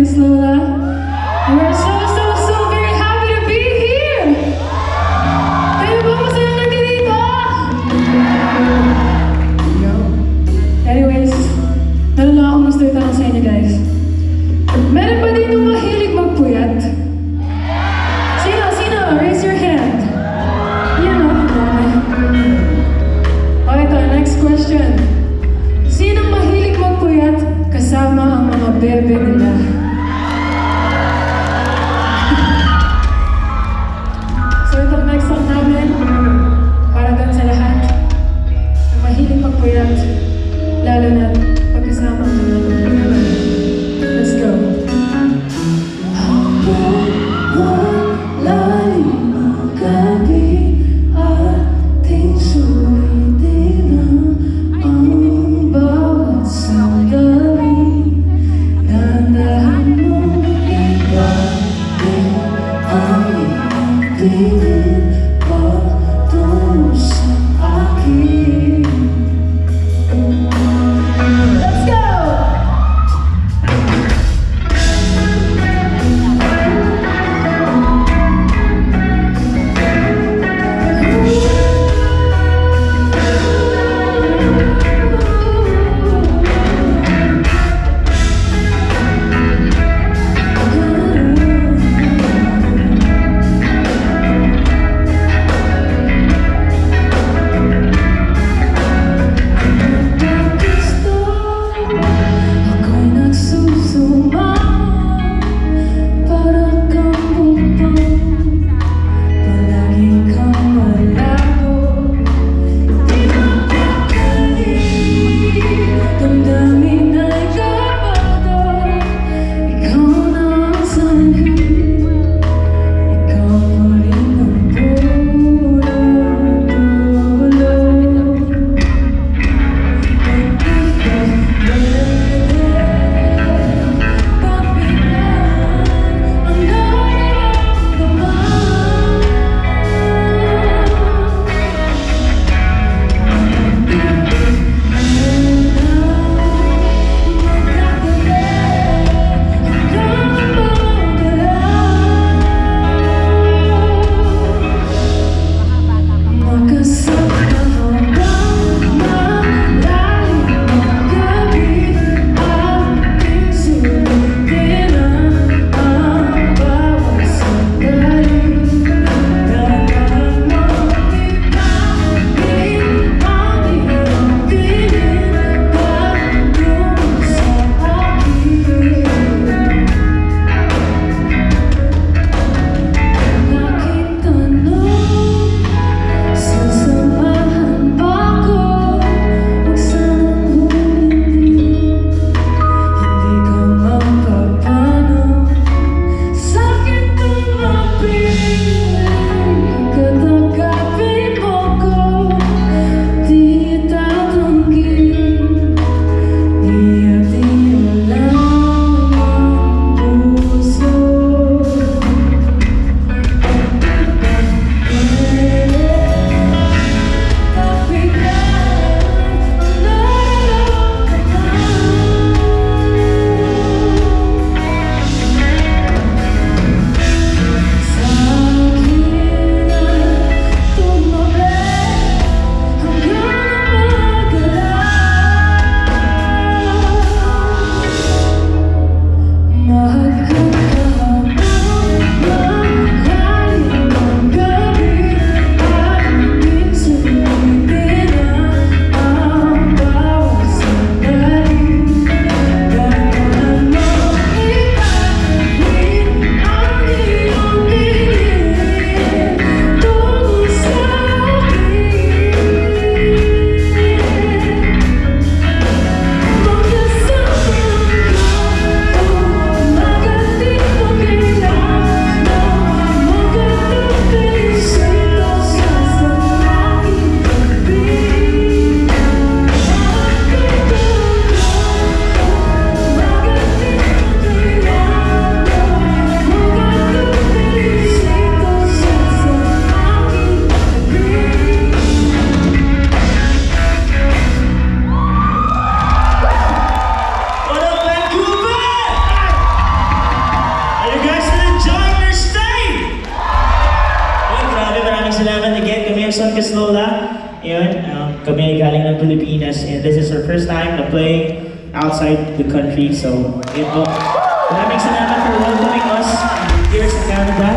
Kiss Lola. We're so, so, so very happy to be here! Kayo ba masaya nandito? Yo. Anyways, meron lang akong gusto itanong sa inyo guys. Meron ba Dele, todos aqui. Son Caslola. Yun, um, kami ay galing ng Pilipinas and this is our first time na playing outside the country. So, yun po. Maraming salamat for welcoming us here sa Canada.